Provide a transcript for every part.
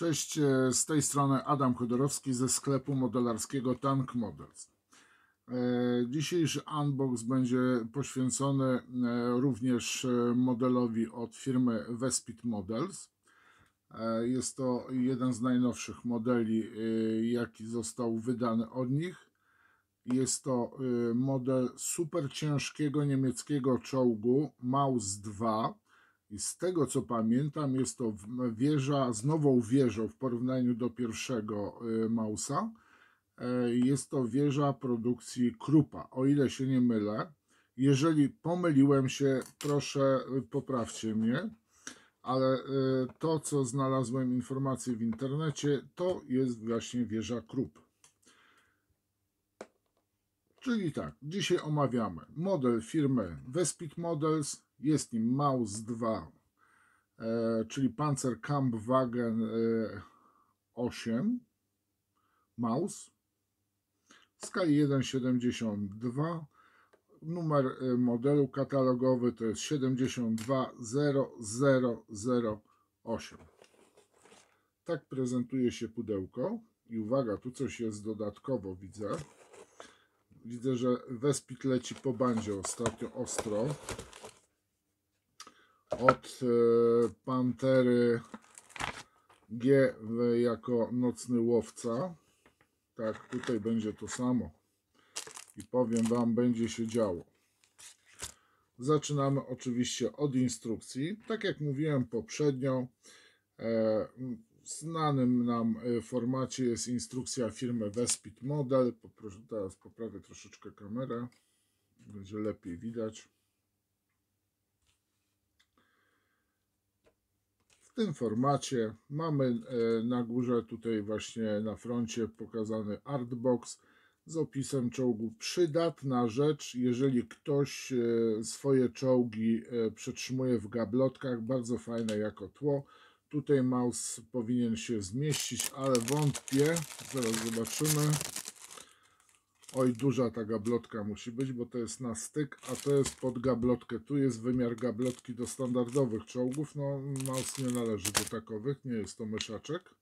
Cześć, e, z tej strony Adam Chodorowski ze sklepu modelarskiego Tank Models. E, Dzisiejszy unbox będzie poświęcony e, również modelowi od firmy Vespit Models. Jest to jeden z najnowszych modeli, jaki został wydany od nich. Jest to model super ciężkiego niemieckiego czołgu Maus 2. I z tego co pamiętam, jest to wieża z nową wieżą w porównaniu do pierwszego y, Mausa. E, Jest to wieża produkcji Krupa, o ile się nie mylę. Jeżeli pomyliłem się, proszę y, poprawcie mnie, ale y, to co znalazłem informacje w internecie, to jest właśnie wieża Krup. Czyli tak, dzisiaj omawiamy model firmy Vespit Models, jest nim Maus 2, e, czyli Panzer Kampfwagen e, 8 Maus skali 1,72. Numer e, modelu katalogowy to jest 720008. Tak prezentuje się pudełko. I uwaga, tu coś jest dodatkowo, widzę. Widzę, że Wespit leci po bandzie ostatnio ostro. Od e, Pantery G jako nocny łowca. Tak, tutaj będzie to samo. I powiem Wam, będzie się działo. Zaczynamy oczywiście od instrukcji. Tak jak mówiłem poprzednio, e, znanym nam e, formacie jest instrukcja firmy Vespit Model. Poproszę, teraz poprawię troszeczkę kamerę. Będzie lepiej widać. W tym formacie mamy e, na górze, tutaj właśnie na froncie pokazany artbox z opisem czołgu. Przydatna rzecz, jeżeli ktoś e, swoje czołgi przetrzymuje w gablotkach, bardzo fajne jako tło. Tutaj mouse powinien się zmieścić, ale wątpię. Zaraz zobaczymy. Oj, duża ta gablotka musi być, bo to jest na styk, a to jest pod gablotkę. Tu jest wymiar gablotki do standardowych czołgów. No, mouse nie należy do takowych, nie jest to myszaczek.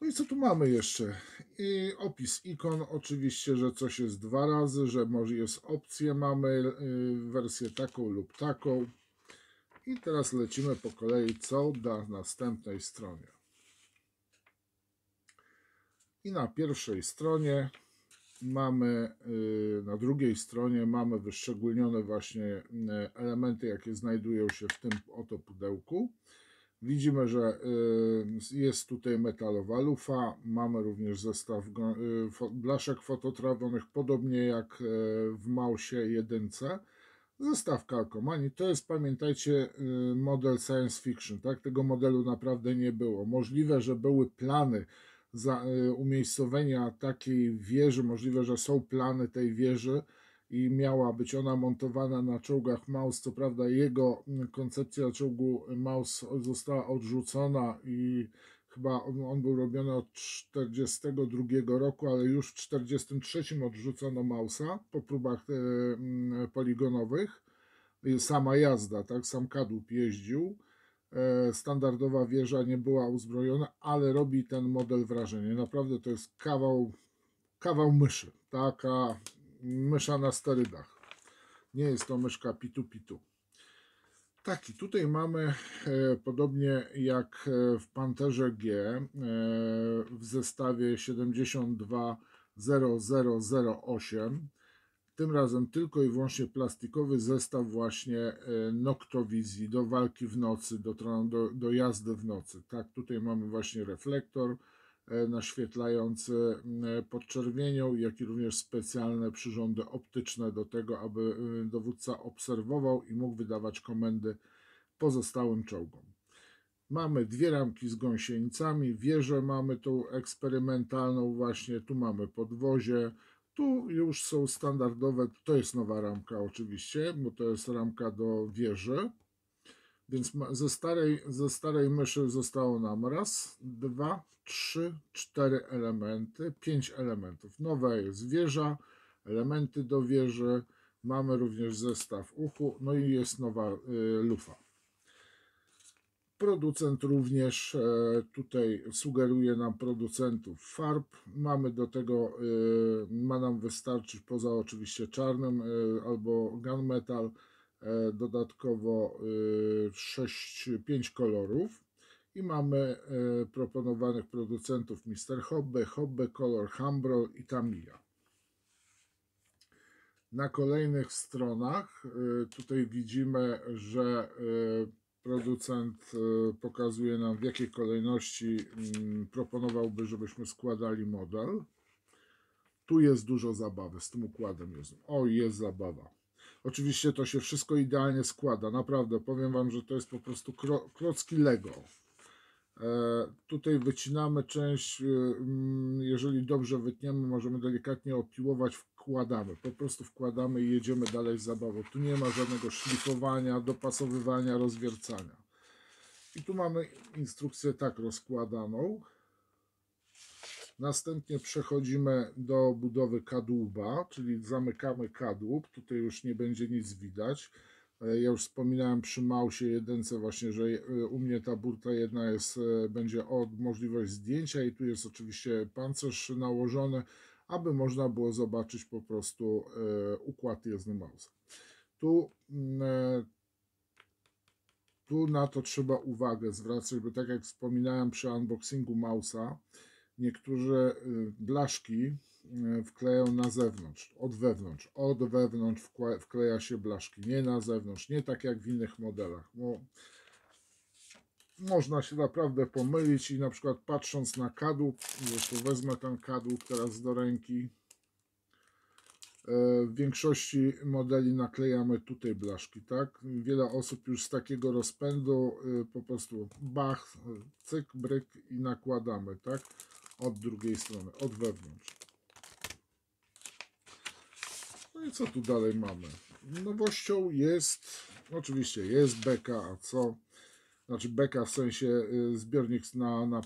No i co tu mamy jeszcze? I opis ikon, oczywiście, że coś jest dwa razy, że może jest opcje, mamy y, wersję taką lub taką. I teraz lecimy po kolei, co na następnej stronie. I na pierwszej stronie mamy, y, na drugiej stronie mamy wyszczególnione właśnie y, elementy, jakie znajdują się w tym oto pudełku. Widzimy, że y, jest tutaj metalowa lufa, mamy również zestaw blaszek fototrawionych, podobnie jak w Mausie 1. Zestaw kalkomanii, to jest, pamiętajcie, y, model science fiction, tak? Tego modelu naprawdę nie było. Możliwe, że były plany za, y, umiejscowienia takiej wieży, możliwe, że są plany tej wieży i miała być ona montowana na czołgach Maus. Co prawda jego koncepcja czołgu Maus została odrzucona i chyba on, on był robiony od 1942 roku, ale już w 1943 odrzucono Mausa po próbach e, mm, poligonowych. Sama jazda, tak, sam kadłub jeździł. E, Standardowa wieża nie była uzbrojona, ale robi ten model wrażenie. Naprawdę to jest kawał, kawał myszy. Taka mysza na sterydach. Nie jest to myszka Taki, tutaj mamy e, podobnie jak e, w Panterze G e, w zestawie 720008. Tym razem tylko i wyłącznie plastikowy zestaw właśnie noktowizji do walki w nocy, do, do, do jazdy w nocy. Tak, tutaj mamy właśnie reflektor naświetlający e, podczerwienią, jak i również specjalne przyrządy optyczne do tego, aby e, dowódca obserwował i mógł wydawać komendy pozostałym czołgom. Mamy dwie ramki z gąsienicami, wieżę mamy tą eksperymentalną właśnie, tu mamy podwozie, tu już są standardowe, to jest nowa ramka oczywiście, bo to jest ramka do wieży. Więc ze starej, ze starej myszy zostało nam raz, dwa, trzy, cztery elementy, pięć elementów. Nowa jest wieża, elementy do wieży, mamy również zestaw uchu, no i jest nowa y, lufa. Producent również e, tutaj sugeruje nam producentów farb. Mamy do tego, e, ma nam wystarczyć poza oczywiście czarnym e, albo gunmetal, e, dodatkowo 6, 5 kolorów. I mamy e, proponowanych producentów Mr. Hobby, Hobby Color, Humbrol i Tamiya. Na kolejnych stronach tutaj widzimy, że producent pokazuje nam w jakiej kolejności mm, proponowałby, żebyśmy składali model. Tu jest dużo zabawy z tym układem. Jest. O, jest zabawa. Oczywiście to się wszystko idealnie składa. Naprawdę, powiem Wam, że to jest po prostu kro, klocki Lego. E, Tutaj wycinamy część, y, mm, jeżeli dobrze wytniemy, możemy delikatnie opiłować, wkładamy, po prostu wkładamy i jedziemy dalej z zabawą. Tu nie ma żadnego szlifowania, dopasowywania, rozwiercania. I tu mamy instrukcję tak rozkładaną. Następnie przechodzimy do budowy kadłuba, czyli zamykamy kadłub. Tutaj już nie będzie nic widać. E, Ja już wspominałem przy Mausie jedynce właśnie, że e, u mnie ta burta jedna jest, e, będzie od możliwość zdjęcia i tu jest oczywiście pancerz nałożony, aby można było zobaczyć po prostu układ jezdny Mausa. Tu, mm, tu na to trzeba uwagę zwracać, bo tak jak wspominałem przy unboxingu Mausa, niektóre y, blaszki y, wkleją na zewnątrz, od wewnątrz. Od wewnątrz wkleja się blaszki, nie na zewnątrz, nie tak jak w innych modelach. Bo można się naprawdę pomylić i na przykład patrząc na kadłub, to wezmę ten kadłub teraz do ręki. E, W większości modeli naklejamy tutaj blaszki, tak? Wiele osób już z takiego rozpędu y, po prostu bach, cyk, bryk i nakładamy, tak? Od drugiej strony, od wewnątrz. No i co tu dalej mamy? Nowością jest, oczywiście jest beka, a co? Znaczy beka w sensie y, zbiornik na, na,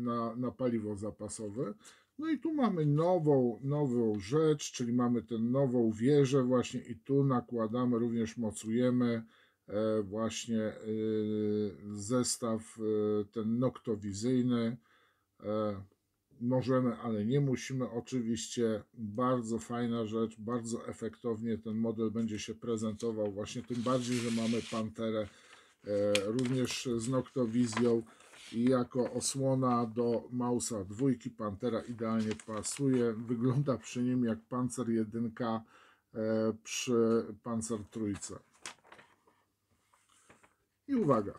na, na paliwo zapasowe. No i tu mamy nową, nową rzecz, czyli mamy tę nową wieżę właśnie i tu nakładamy, również mocujemy e, właśnie e, zestaw e, ten noktowizyjny. Możemy, ale nie musimy oczywiście. Bardzo fajna rzecz, bardzo efektownie ten model będzie się prezentował właśnie tym bardziej, że mamy Panterę e, również z noktowizją i jako osłona do Mausa dwójki Pantera idealnie pasuje. Wygląda przy nim jak Panzer 1 e, przy Panzer trójce. I uwaga,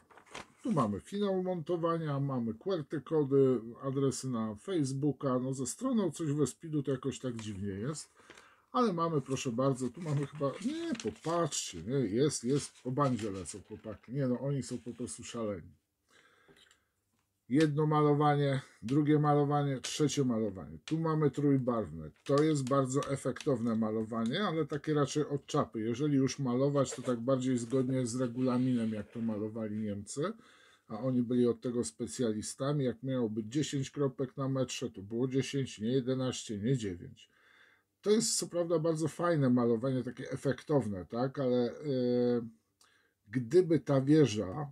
tu mamy finał montowania, mamy QWERTY kody, adresy na Facebooka. No ze stroną coś we Speedu to jakoś tak dziwnie jest. Ale mamy, proszę bardzo, tu mamy chyba, nie, popatrzcie, nie, jest, jest, po bandzie lecą chłopaki. Nie no, oni są po prostu szaleni. Jedno malowanie, drugie malowanie, trzecie malowanie. Tu mamy trójbarwne. To jest bardzo efektowne malowanie, ale takie raczej od czapy. Jeżeli już malować, to tak bardziej zgodnie z regulaminem, jak to malowali Niemcy, a oni byli od tego specjalistami. Jak miało być 10 kropek na metrze, to było 10, nie 11, nie 9. To jest co prawda bardzo fajne malowanie, takie efektowne, tak, ale yy, gdyby ta wieża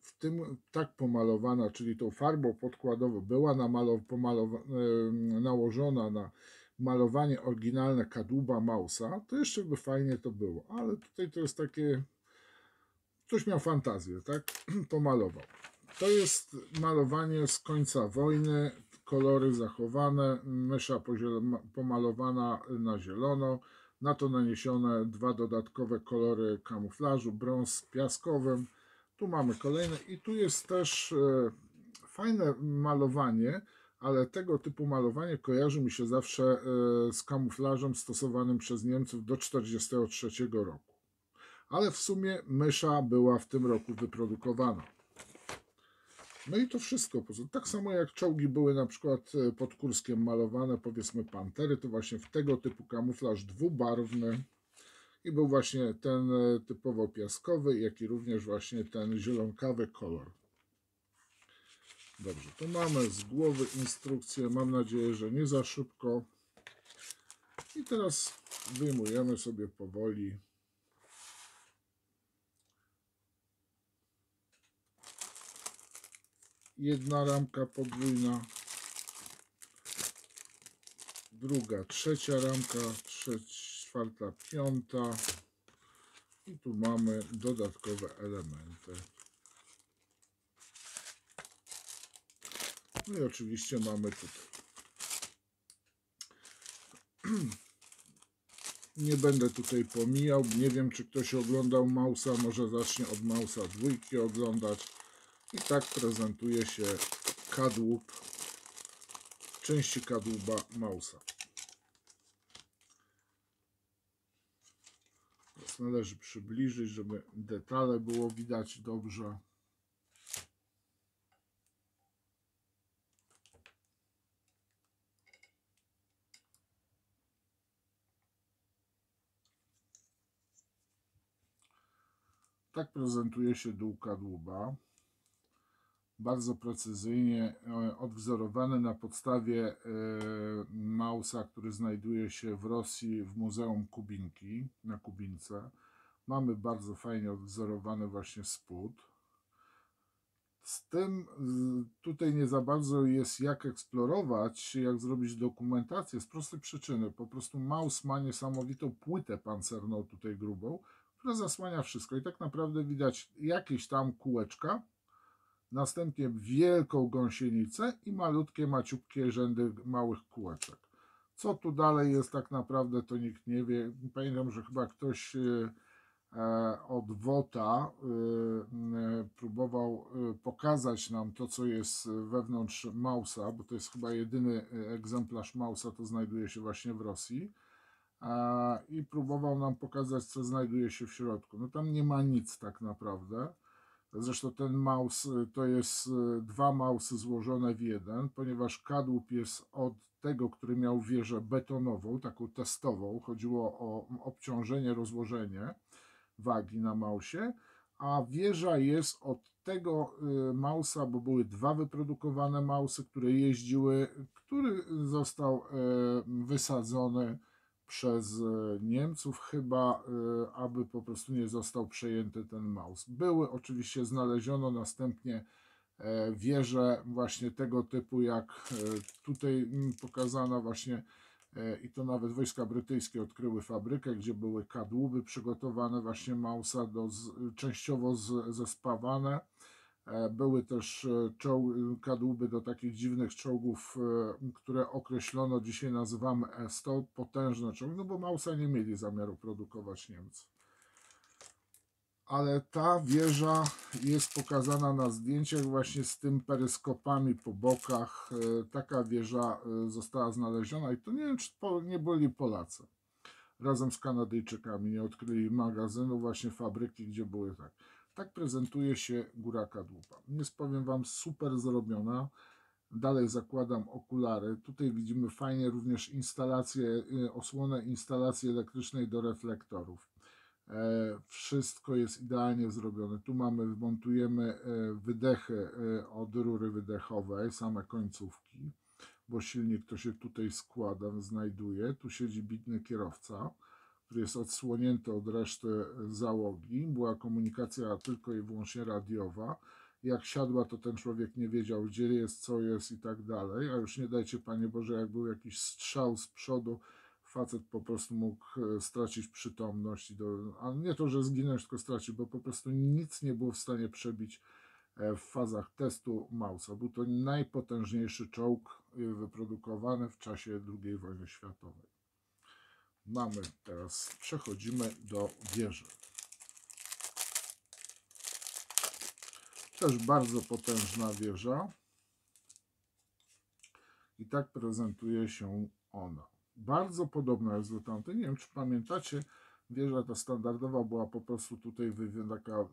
w tym tak pomalowana, czyli tą farbą podkładową była yy, nałożona na malowanie oryginalne kadłuba Mausa, to jeszcze by fajnie to było, ale tutaj to jest takie ktoś miał fantazję, tak? Pomalował. To jest malowanie z końca wojny, kolory zachowane, mysza pomalowana na zielono, na to naniesione dwa dodatkowe kolory kamuflażu, brąz z piaskowym. Tu mamy kolejne i tu jest też e, fajne malowanie, ale tego typu malowanie kojarzy mi się zawsze e, z kamuflażem stosowanym przez Niemców do 1943 roku ale w sumie mysza była w tym roku wyprodukowana. No i to wszystko. Tak samo jak czołgi były na przykład e, pod Kurskiem malowane, powiedzmy pantery, to właśnie w tego typu kamuflaż dwubarwny i był właśnie ten e, typowo piaskowy, jak i również właśnie ten zielonkawy kolor. Dobrze, to mamy z głowy instrukcję. Mam nadzieję, że nie za szybko. I teraz wyjmujemy sobie powoli jedna ramka podwójna, druga, trzecia ramka, trzecia, czwarta, piąta i tu mamy dodatkowe elementy. No i oczywiście mamy tutaj. Nie będę tutaj pomijał. Nie wiem, czy ktoś oglądał Mausa. Może zacznie od Mausa dwójki oglądać. I tak prezentuje się kadłub części kadłuba Mausa. Teraz należy przybliżyć, żeby detale było widać dobrze. Tak prezentuje się dół kadłuba. Bardzo precyzyjnie e, odwzorowany na podstawie e, Mausa, który znajduje się w Rosji w Muzeum Kubinki na Kubince. Mamy bardzo fajnie odwzorowany właśnie spód. Z tym tutaj nie za bardzo jest jak eksplorować, jak zrobić dokumentację z prostej przyczyny. Po prostu Maus ma niesamowitą płytę pancerną tutaj grubą, która zasłania wszystko i tak naprawdę widać jakieś tam kółeczka, następnie wielką gąsienicę i malutkie, maciupkie rzędy małych kółeczek. Co tu dalej jest tak naprawdę, to nikt nie wie. Pamiętam, że chyba ktoś e, e, od WOTA e, próbował pokazać nam to, co jest wewnątrz Mausa, bo to jest chyba jedyny egzemplarz Mausa, to znajduje się właśnie w Rosji i próbował nam pokazać, co znajduje się w środku. No tam nie ma nic tak naprawdę. Zresztą ten mouse y, to jest y, dwa mausy złożone w jeden, ponieważ kadłub jest od tego, który miał wieżę betonową, taką testową. Chodziło o obciążenie, rozłożenie wagi na mausie, a wieża jest od tego y, mausa, bo były dwa wyprodukowane mausy, które jeździły, który został wysadzony przez e, Niemców chyba, e, aby po prostu nie został przejęty ten Maus. Były oczywiście, znaleziono następnie e, wieże właśnie tego typu, jak tutaj pokazana właśnie i to nawet wojska brytyjskie odkryły fabrykę, gdzie były kadłuby przygotowane właśnie Mausa, do, częściowo zespawane były też e, czoł, kadłuby do takich dziwnych czołgów, e, które określono, dzisiaj nazywamy S-100, potężne czołgi, no bo Mausa nie mieli zamiaru produkować Niemcy. Ale ta wieża jest pokazana na zdjęciach właśnie z tym peryskopami po bokach. Taka wieża została znaleziona i to nie wiem, czy nie byli Polacy. Razem z Kanadyjczykami nie odkryli magazynu, właśnie fabryki, gdzie były tak. Tak prezentuje się góra kadłuba. Jest, powiem Wam, super zrobiona. Dalej zakładam okulary. Tutaj widzimy fajnie również instalację, y, osłonę instalacji elektrycznej do reflektorów. E, wszystko jest idealnie zrobione. Tu mamy, montujemy e, wydechy e, od rury wydechowej, same końcówki, bo silnik to się tutaj składa, znajduje. Tu siedzi bitny kierowca który jest odsłonięty od reszty załogi. Była komunikacja tylko i wyłącznie radiowa. Jak siadła, to ten człowiek nie wiedział, gdzie jest, co jest i tak dalej. A już nie dajcie, Panie Boże, jak był jakiś strzał z przodu, facet po prostu mógł e, stracić przytomność. Do, a nie to, że zginąć, tylko stracić, bo po prostu nic nie było w stanie przebić e, w fazach testu Mausa. Był to najpotężniejszy czołg e, wyprodukowany w czasie II wojny światowej mamy teraz, przechodzimy do wieży. Też bardzo potężna wieża. I tak prezentuje się ona. Bardzo podobna jest do tamtej. Nie wiem, czy pamiętacie, wieża ta standardowa była po prostu tutaj taka, e,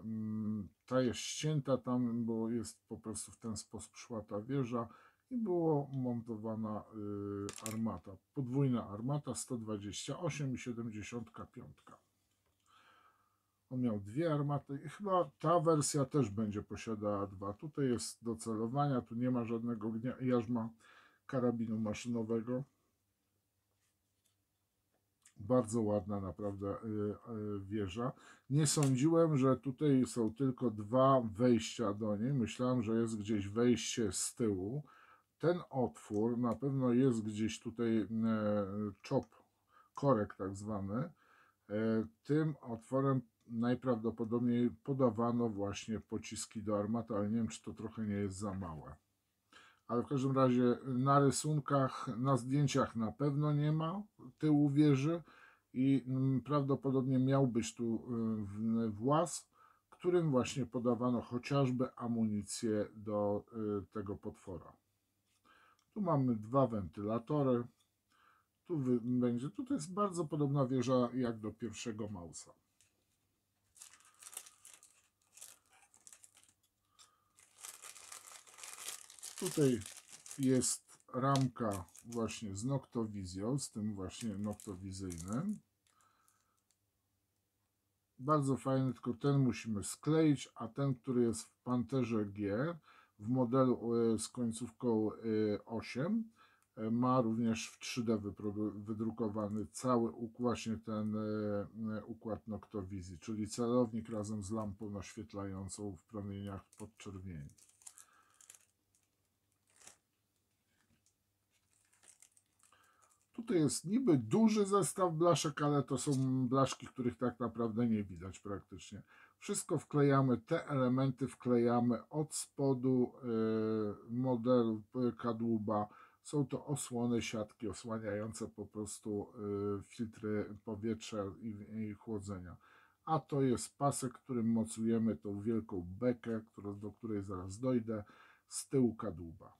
mm, ta jest ścięta tam, bo jest po prostu w ten sposób szła ta wieża i było montowana y, armata, podwójna armata 128 i 75. On miał dwie armaty i chyba ta wersja też będzie posiadała dwa. Tutaj jest do celowania, tu nie ma żadnego jarzma karabinu maszynowego. Bardzo ładna naprawdę y, y, wieża. Nie sądziłem, że tutaj są tylko dwa wejścia do niej. Myślałem, że jest gdzieś wejście z tyłu. Ten otwór na pewno jest gdzieś tutaj e, czop, korek tak zwany. E, Tym otworem najprawdopodobniej podawano właśnie pociski do armaty, ale nie wiem, czy to trochę nie jest za małe. Ale w każdym razie na rysunkach, na zdjęciach na pewno nie ma tyłu wieży i mm, prawdopodobnie miał być tu y, w- właz, którym właśnie podawano chociażby amunicję do tego potwora. Tu mamy dwa wentylatory. Tu będzie, tutaj jest bardzo podobna wieża jak do pierwszego Mausa. Tutaj jest ramka właśnie z noktowizją, z tym właśnie noktowizyjnym. Bardzo fajny, tylko ten musimy skleić, a ten, który jest w Panterze G w modelu e, z końcówką e, 8 e, ma również w 3D wyprodu- wydrukowany cały właśnie ten e, e, układ noktowizji, czyli celownik razem z lampą naświetlającą w promieniach podczerwieni. Tutaj jest niby duży zestaw blaszek, ale to są blaszki, których tak naprawdę nie widać praktycznie. Wszystko wklejamy, te elementy wklejamy od spodu y, modelu y, kadłuba. Są to osłony siatki osłaniające po prostu y, filtry powietrza i, chłodzenia. A to jest pasek, którym mocujemy tą wielką bekę, do której zaraz dojdę, z tyłu kadłuba.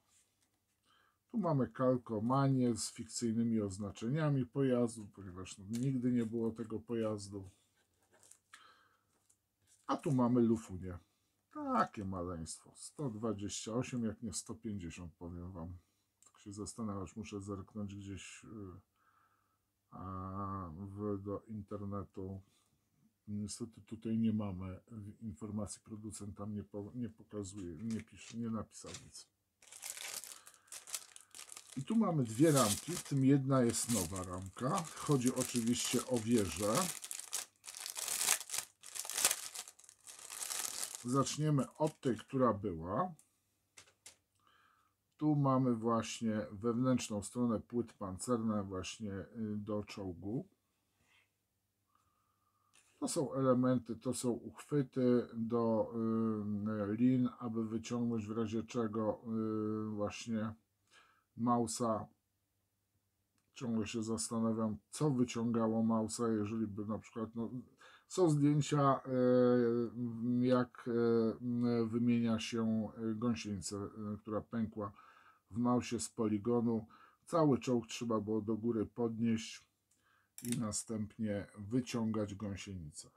Tu mamy kalkomanię z fikcyjnymi oznaczeniami pojazdu, ponieważ nigdy nie było tego pojazdu. A tu mamy lufunię. Takie maleństwo. 128, jak nie 150, powiem Wam. Tak się zastanawiasz, muszę zerknąć gdzieś y, w, do internetu. Niestety tutaj nie mamy informacji, producent tam nie, po, nie pokazuje, nie pisze, nie napisał nic. I tu mamy dwie ramki, w tym jedna jest nowa ramka. Chodzi oczywiście o wieżę. Zaczniemy od tej, która była. Tu mamy właśnie wewnętrzną stronę płyt pancerne właśnie y, do czołgu. To są elementy, to są uchwyty do y, lin, aby wyciągnąć w razie czego y, właśnie Mausa. Ciągle się zastanawiam, co wyciągało Mausa, jeżeli by na przykład. No, są zdjęcia, e, jak e, wymienia się e, gąsienicę, która pękła w Mausie z poligonu. Cały czołg trzeba było do góry podnieść i następnie wyciągać gąsienicę.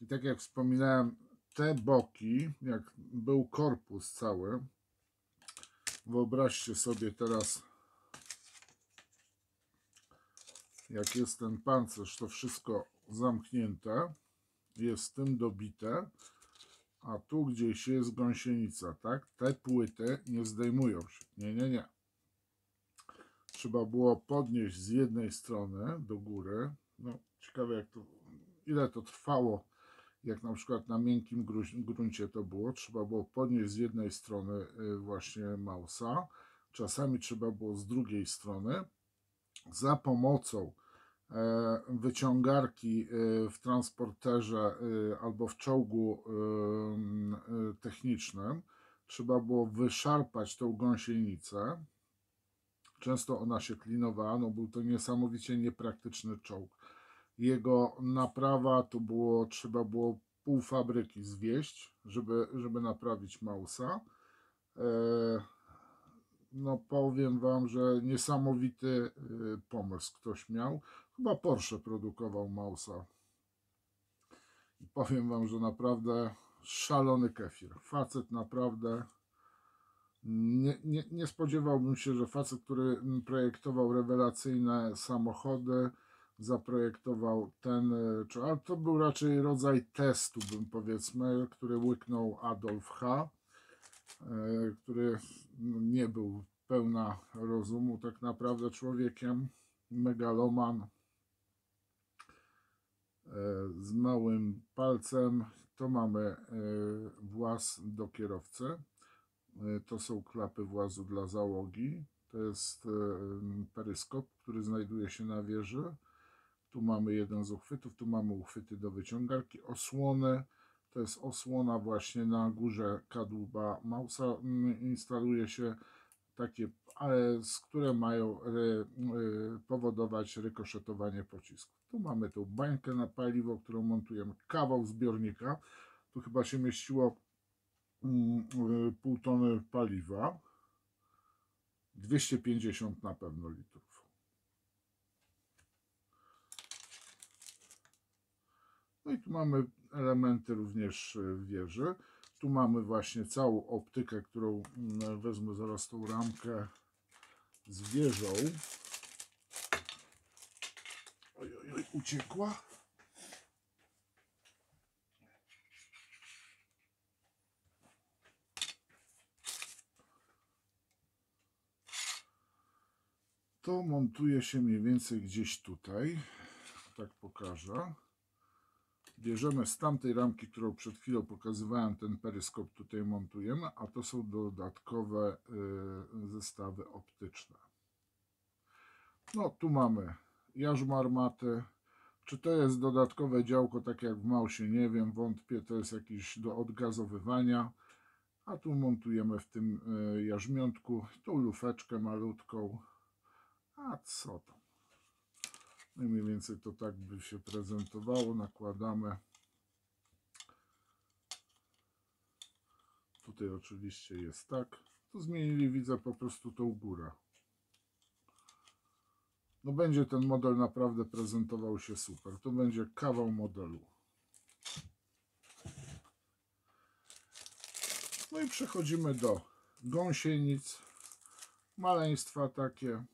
I tak jak wspominałem, te boki, jak był korpus cały, wyobraźcie sobie teraz, jak jest ten pancerz, to wszystko zamknięte, jest z tym dobite, a tu gdzieś jest gąsienica, tak? Te płyty nie zdejmują się. Nie, nie, nie. Trzeba było podnieść z jednej strony do góry. No, ciekawe jak to, ile to trwało jak na przykład na miękkim gruncie to było, trzeba było podnieść z jednej strony y, właśnie mausa, czasami trzeba było z drugiej strony. Za pomocą e, wyciągarki y, w transporterze y, albo w czołgu technicznym trzeba było wyszarpać tą gąsienicę. Często ona się klinowała, no był to niesamowicie niepraktyczny czołg jego naprawa to było, trzeba było pół fabryki zwieść, żeby, żeby naprawić Mausa. E, no powiem Wam, że niesamowity e, pomysł ktoś miał. Chyba Porsche produkował Mausa. I powiem Wam, że naprawdę szalony kefir. Facet naprawdę nie, nie, nie spodziewałbym się, że facet, który projektował rewelacyjne samochody, zaprojektował ten, e, czy- ale to był raczej rodzaj testu, bym powiedzmy, który łyknął Adolf H. e, który no, nie był pełna rozumu tak naprawdę człowiekiem, megaloman e, z małym palcem. To mamy właz do kierowcy. To są klapy włazu dla załogi. To jest peryskop, który znajduje się na wieży. Tu mamy jeden z uchwytów, tu mamy uchwyty do wyciągarki, osłony. To jest osłona właśnie na górze kadłuba mausa. mm, Instaluje się takie, z które mają y, powodować rykoszetowanie pocisków. Tu mamy tą bańkę na paliwo, którą montujemy. Kawał zbiornika. Tu chyba się mieściło mm, y, pół tony paliwa. 250 na pewno litrów. No i tu mamy elementy również y, wieży. Tu mamy właśnie całą optykę, którą mm, wezmę zaraz tą ramkę z wieżą. Oj, oj, oj, uciekła. To montuje się mniej więcej gdzieś tutaj. Tak pokażę. Bierzemy z tamtej ramki, którą przed chwilą pokazywałem, ten peryskop tutaj montujemy, a to są dodatkowe y, zestawy optyczne. No, tu mamy jarzmo armaty. Czy to jest dodatkowe działko, tak jak w Mausie, nie wiem, wątpię, to jest jakieś do odgazowywania. A tu montujemy w tym y, jarzmiątku tą lufeczkę malutką. A co tam? No i mniej więcej to tak by się prezentowało. Nakładamy. Tutaj oczywiście jest tak. To zmienili, widzę po prostu tą górę. No będzie ten model naprawdę prezentował się super. To będzie kawał modelu. No i przechodzimy do gąsienic. Maleństwa takie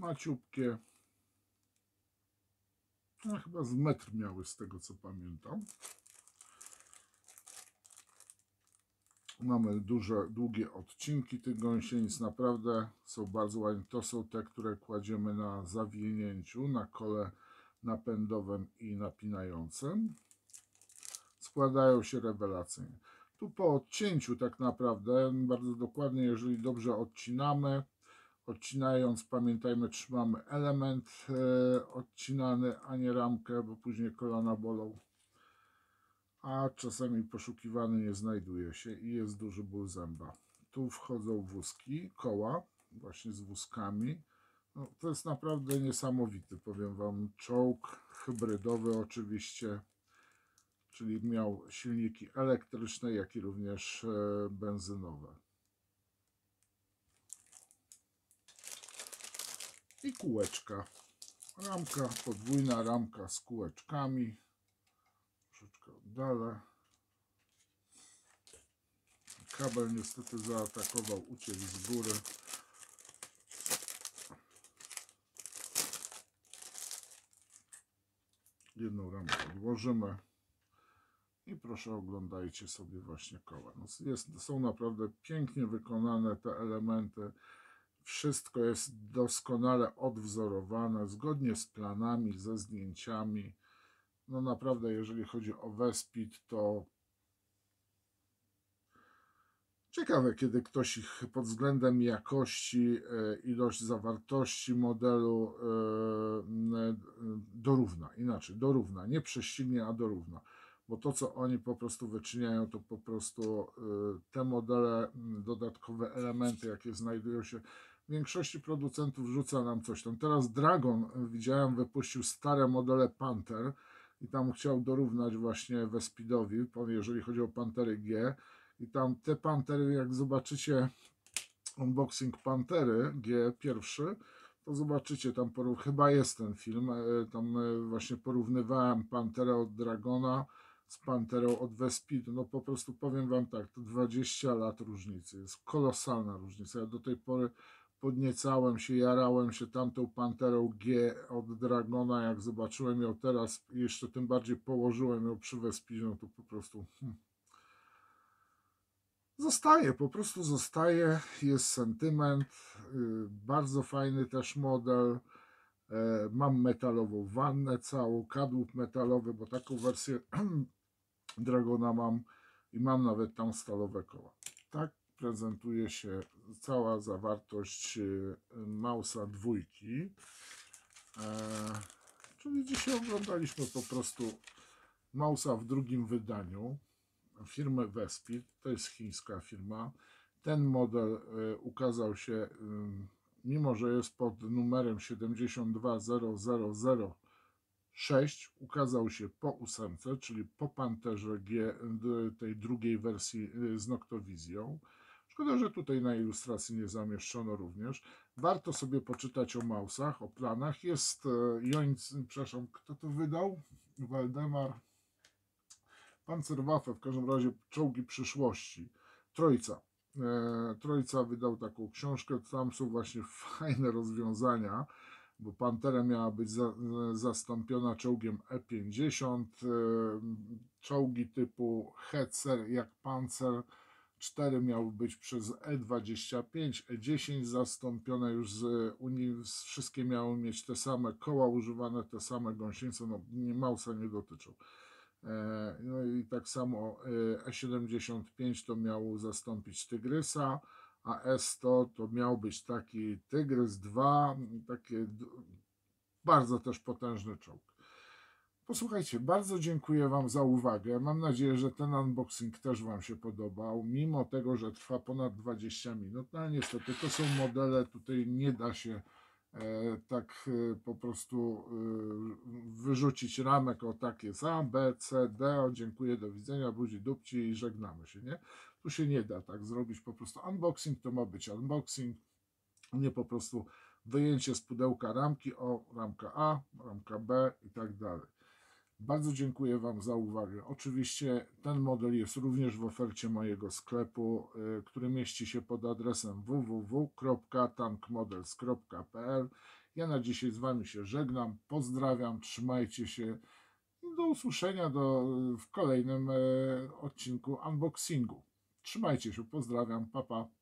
maciupkie. No, chyba z metr miały z tego co pamiętam. Mamy duże, długie odcinki tych gąsienic, naprawdę są bardzo ładne. To są te, które kładziemy na zawinięciu, na kole napędowym i napinającym. Składają się rewelacyjnie. Tu po odcięciu tak naprawdę, bardzo dokładnie, jeżeli dobrze odcinamy, odcinając, pamiętajmy, trzymamy element e, odcinany, a nie ramkę, bo później kolana bolą. A czasami poszukiwany nie znajduje się i jest duży ból zęba. Tu wchodzą wózki, koła, właśnie z wózkami. No, to jest naprawdę niesamowity, powiem Wam. Czołg hybrydowy oczywiście, czyli miał silniki elektryczne, jak i również e, benzynowe. I kółeczka. Ramka, podwójna ramka z kółeczkami. Troszeczkę oddalę. Kabel niestety zaatakował, uciekł z góry. Jedną ramkę odłożymy. I proszę oglądajcie sobie właśnie koła. No jest, są naprawdę pięknie wykonane te elementy. Wszystko jest doskonale odwzorowane, zgodnie z planami, ze zdjęciami. No naprawdę, jeżeli chodzi o Wespid, to ciekawe, kiedy ktoś ich pod względem jakości, e, ilość zawartości modelu e, e, dorówna. Inaczej, dorówna, nie prześcignie, a dorówna. Bo to, co oni po prostu wyczyniają, to po prostu te modele, dodatkowe elementy, jakie znajdują się większości producentów rzuca nam coś tam. Teraz Dragon, e, widziałem, wypuścił stare modele Panther i tam chciał dorównać właśnie Vespidowi, jeżeli chodzi o Pantery G. I tam te Pantery, jak zobaczycie unboxing Pantery G pierwszy, to zobaczycie, tam chyba jest ten film, e, tam e, właśnie porównywałem Panterę od Dragona z Panterą od Vespidu, no po prostu powiem Wam tak, to 20 lat różnicy, jest kolosalna różnica, ja do tej pory podniecałem się, jarałem się tamtą Panterą G od Dragona, jak zobaczyłem ją teraz, jeszcze tym bardziej położyłem ją przy Vespidzie, no to po prostu hmm. Zostaje, po prostu zostaje, jest sentyment, y, bardzo fajny też model. E, Mam metalową wannę całą, kadłub metalowy, bo taką wersję Dragona mam i mam nawet tam stalowe koła. Tak prezentuje się cała zawartość y, Mausa dwójki. E, Czyli dzisiaj oglądaliśmy po prostu Mausa w drugim wydaniu firmy Vespit, to jest chińska firma. Ten model e, ukazał się, y, mimo że jest pod numerem 720006, ukazał się po ósemce, czyli po Panterze G, tej drugiej wersji y, z Noctowizją. Szkoda, że tutaj na ilustracji nie zamieszczono również. Warto sobie poczytać o Mausach, o planach. Jest e, Jońc, przepraszam, kto to wydał? Waldemar Panzerwaffe, w każdym razie czołgi przyszłości. Trojca. E, Trojca wydał taką książkę, tam są właśnie fajne rozwiązania, bo Pantera miała być za, zastąpiona czołgiem E50, e, czołgi typu Hetzer jak Panzer 4 miały być przez E25, E10 zastąpione już z Unii, wszystkie miały mieć te same koła używane, te same gąsienice, no nie, Mausa nie dotyczą. E, No i tak samo e, E75 to miał zastąpić Tygrysa, a S100 to miał być taki Tygrys 2, takie bardzo też potężny czołg. Posłuchajcie, bardzo dziękuję Wam za uwagę. Mam nadzieję, że ten unboxing też Wam się podobał, mimo tego, że trwa ponad 20 minut. No ale niestety to są modele, tutaj nie da się e, tak e, po prostu e, wyrzucić ramek, o tak jest A, B, C, D, o dziękuję, do widzenia, buzi dupci i żegnamy się, nie? Tu się nie da tak zrobić po prostu. Unboxing to ma być unboxing, nie po prostu wyjęcie z pudełka ramki, o ramka A, ramka B i tak dalej. Bardzo dziękuję Wam za uwagę. Oczywiście ten model jest również w ofercie mojego sklepu, y, który mieści się pod adresem www.tankmodels.pl. Ja na dzisiaj z Wami się żegnam, pozdrawiam, trzymajcie się i do usłyszenia do, w kolejnym e, odcinku unboxingu. Trzymajcie się, pozdrawiam, papa. Pa.